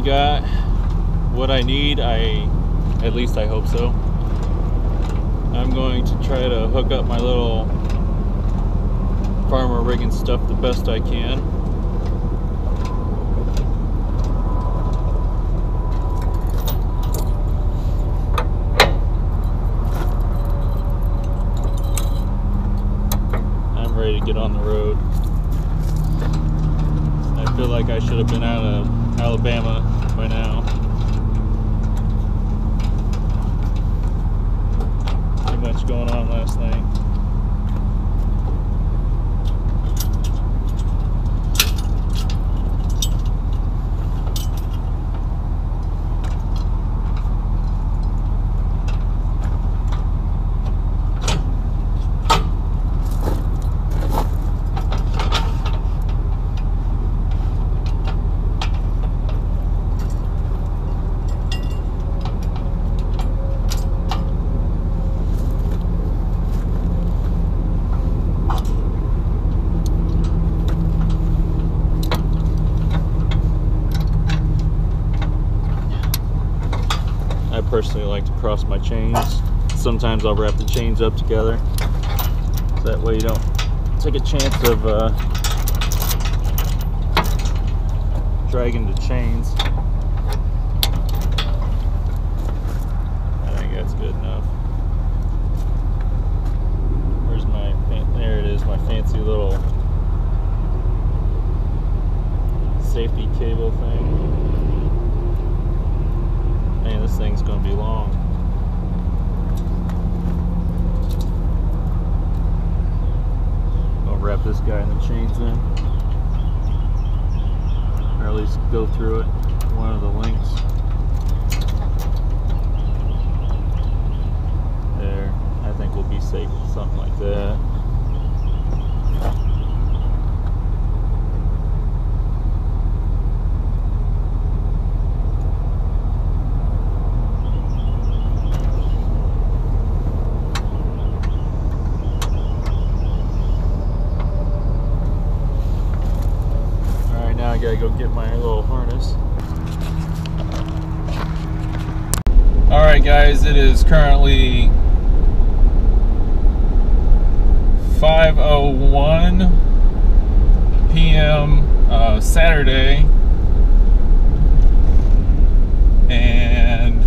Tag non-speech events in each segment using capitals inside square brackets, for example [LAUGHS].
got what I need. I, at least I hope so. I'm going to try to hook up my little farmer rigging stuff the best I can. I'm ready to get on the road. I feel like I should have been out of Alabama by now. Too much going on last night. I personally like to cross my chains. Sometimes I'll wrap the chains up together. So that way you don't take a chance of uh, dragging the chains. I think that's good enough. Where's my, fan- there it is, my fancy little safety cable thing. Man, this thing's gonna be long. I'll wrap this guy in the chains in. Or at least go through it, one of the links. There. I think we'll be safe with something like that. Alright, now I gotta go get my little harness. Alright, guys, it is currently 5:01 p.m. Uh, Saturday, and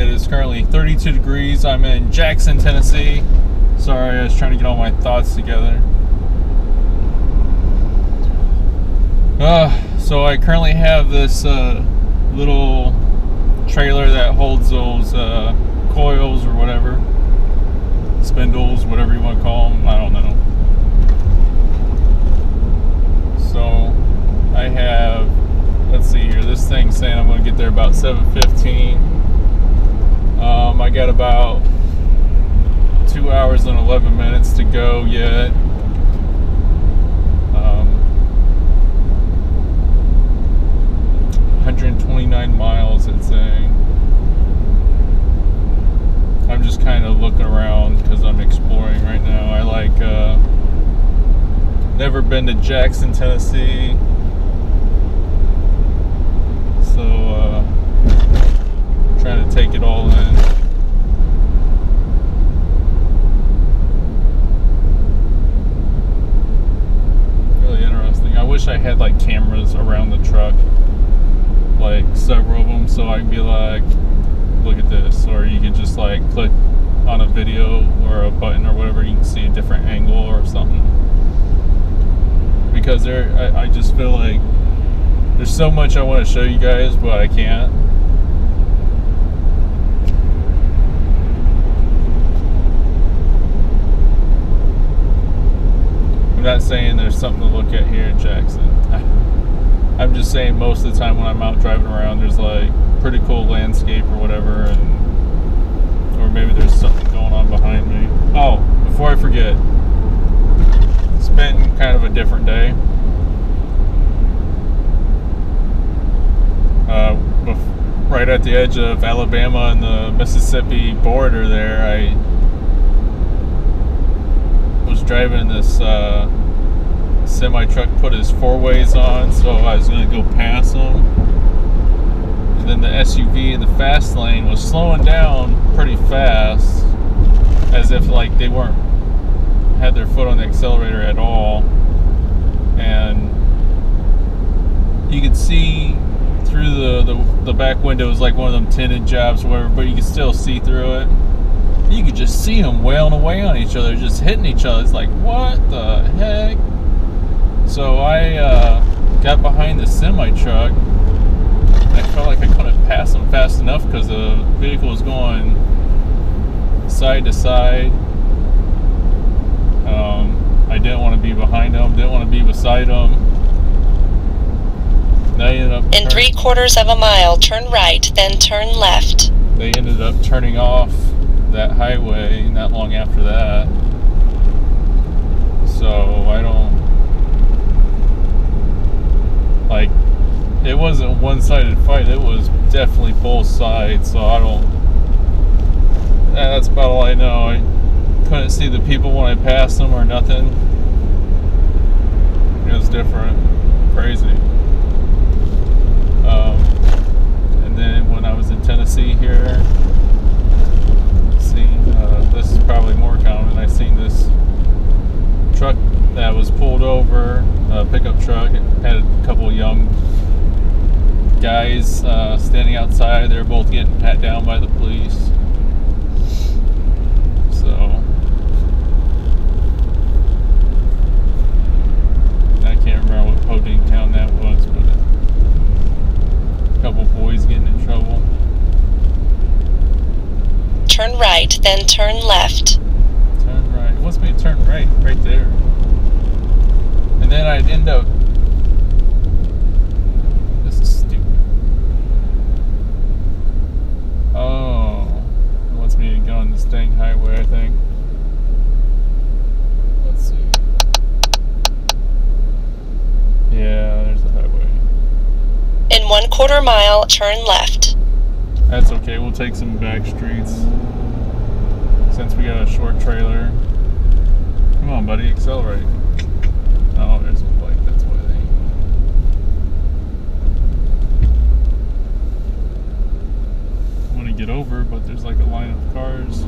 it is currently 32 degrees. I'm in Jackson, Tennessee. Sorry, I was trying to get all my thoughts together. Uh, so I currently have this uh, little trailer that holds those uh, coils or whatever, spindles, whatever you want to call them. I don't know. So I have, let's see here. This thing's saying I'm going to get there about 7:15. Um, I got about two hours and 11 minutes to go yet. Um, 129 miles, it's saying. I'm just kind of looking around because I'm exploring right now. I like, uh, never been to Jackson, Tennessee. So, uh, trying to take it all in. Really interesting. I wish I had like cameras around the truck, like several of them, so I can be like, look at this, or you could just like click on a video or a button or whatever, you can see a different angle or something. Because there, I, I just feel like there's so much I want to show you guys, but I can't. I'm not saying there's something to look at here in Jackson. [LAUGHS] I'm just saying most of the time when I'm out driving around, there's like pretty cool landscape or whatever, and or maybe there's something going on behind me. Oh, before I forget, been kind of a different day. Uh, right at the edge of Alabama and the Mississippi border, there, I was driving this uh, semi truck put his four ways on, so I was gonna go past him. And then the SUV in the fast lane was slowing down pretty fast, as if like they weren't had their foot on the accelerator at all. And you could see through the, the, the back windows like one of them tinted jobs or whatever, but you could still see through it. You could just see them wailing away on each other, just hitting each other. It's like, what the heck? So I uh, got behind the semi truck. I felt like I couldn't pass them fast enough because the vehicle was going side to side. Um, I didn't want to be behind them, didn't want to be beside them. They ended up In three quarters of a mile, turn right, then turn left. they ended up turning off that highway not long after that. So I don't like it wasn't a one-sided fight. It was definitely both sides. So I don't. That's about all I know. I couldn't see the people when I passed them or nothing. It was different, crazy. Um, and then when I was in Tennessee here, seen uh, this is probably more common. I seen this truck that was pulled over, a pickup truck. It had a couple young guys uh, standing outside. They're both getting pat down by the police. So I can't remember what Podink town that was, but a couple boys getting in trouble. Turn right, then turn left. Turn right. It wants me to turn right, right there. And then I'd end up. This is stupid. Oh. It wants me to go on this dang highway, I think. Let's see. Yeah, there's the highway. In one quarter mile, turn left. That's okay. We'll take some back streets since we got a short trailer. Come on, buddy, accelerate. Oh, there's a bike. That's why they. I want to get over, but there's like a line of cars.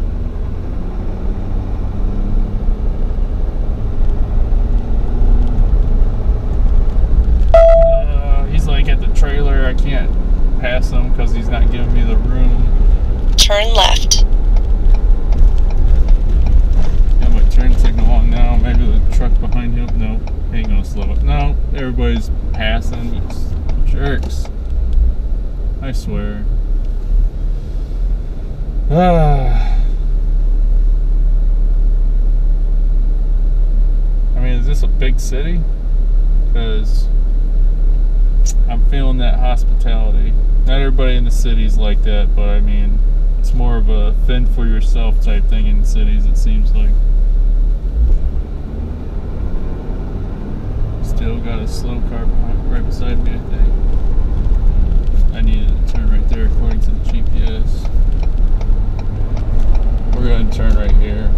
Uh, he's like at the trailer. I can't pass him because he's not giving me the room. Turn left. Got my turn signal on now. Maybe the truck behind him. No, he ain't gonna slow up. No, everybody's passing. It's jerks. I swear. Ah. Ah. I mean, is this a big city? Because I'm feeling that hospitality. Not everybody in the city's like that, but I mean, it's more of a fend for yourself type thing in cities, it seems like. Still got a slow car right beside me, I think. I needed to turn right there according to the GPS. We're going to turn right here.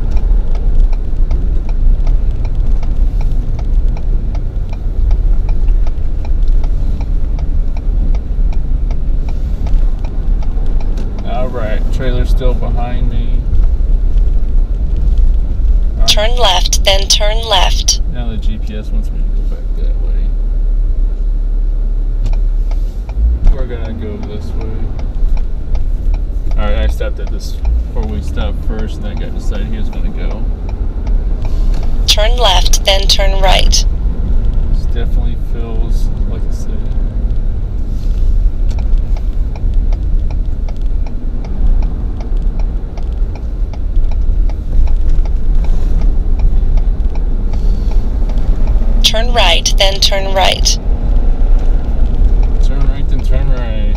Alright, trailer's still behind me. Alright. Turn left, then turn left. Now the GPS wants me to go back that way. We're gonna go this way. Alright, I stopped at this four way stop first, and that guy decided he was gonna go. Turn left, then turn right. This definitely feels like a city. Turn right, then turn right. Turn right, then turn right.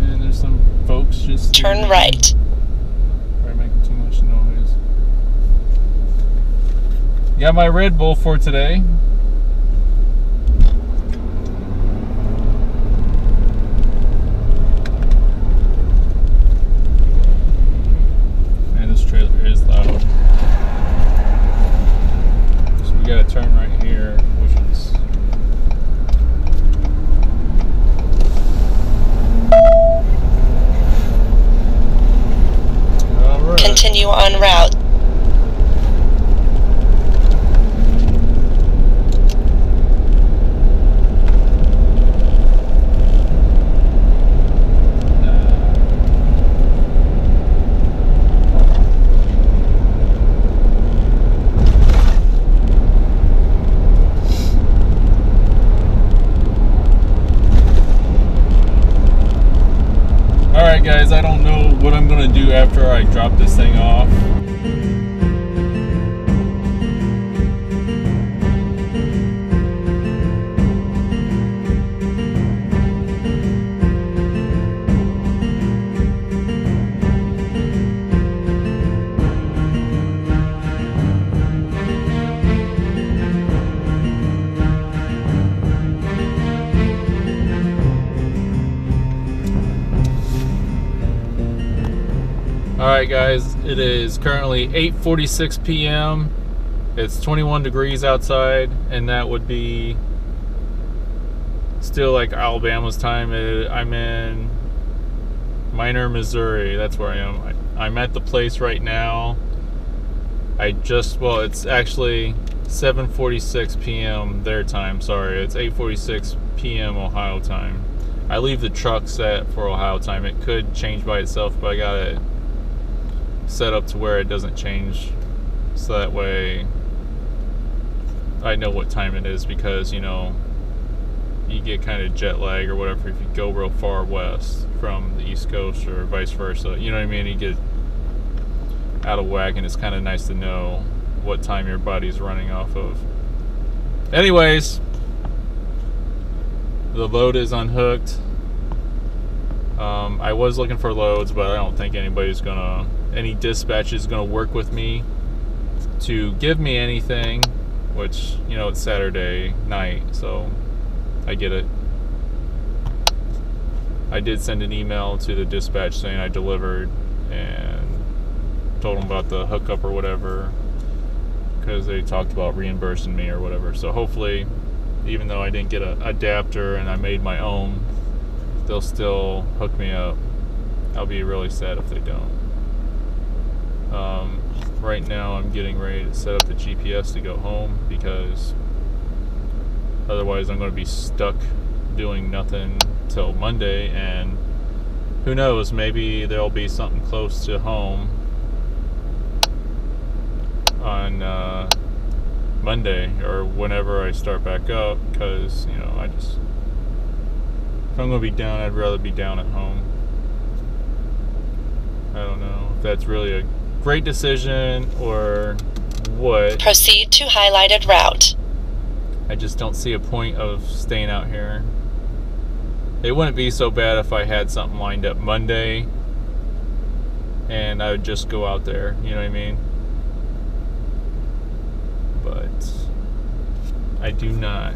And there's some folks just Turn right. Probably making too much noise. Got my Red Bull for today. I drop this thing off. Right, guys. It is currently 8:46 p.m. It's 21 degrees outside, and that would be still like Alabama's time. Uh, I'm in Miner, Missouri. That's where I am. I'm at the place right now. I just well, it's actually 7:46 p.m. their time. Sorry, it's 8:46 p.m. Ohio time. I leave the truck set for Ohio time. It could change by itself, but I got it set up to where it doesn't change. So that way I know what time it is because you know you get kind of jet lag or whatever if you go real far west from the east coast or vice versa. You know what I mean? You get out of whack and it's kind of nice to know what time your body's running off of. Anyways the load is unhooked um, I was looking for loads, but I don't think anybody's gonna, any dispatch is gonna work with me to give me anything, which, you know, it's Saturday night, so I get it. I did send an email to the dispatch saying I delivered and told them about the hookup or whatever because they talked about reimbursing me or whatever. So hopefully, even though I didn't get an adapter and I made my own, they'll still hook me up. I'll be really sad if they don't. Um, right now, I'm getting ready to set up the GPS to go home because otherwise, I'm going to be stuck doing nothing till Monday. And who knows, maybe there'll be something close to home on uh, Monday or whenever I start back up because, you know, I just if I'm gonna be down, I'd rather be down at home. I don't know if that's really a great decision or what. Proceed to highlighted route. I just don't see a point of staying out here. It wouldn't be so bad if I had something lined up Monday and I would just go out there, you know what I mean? But I do not.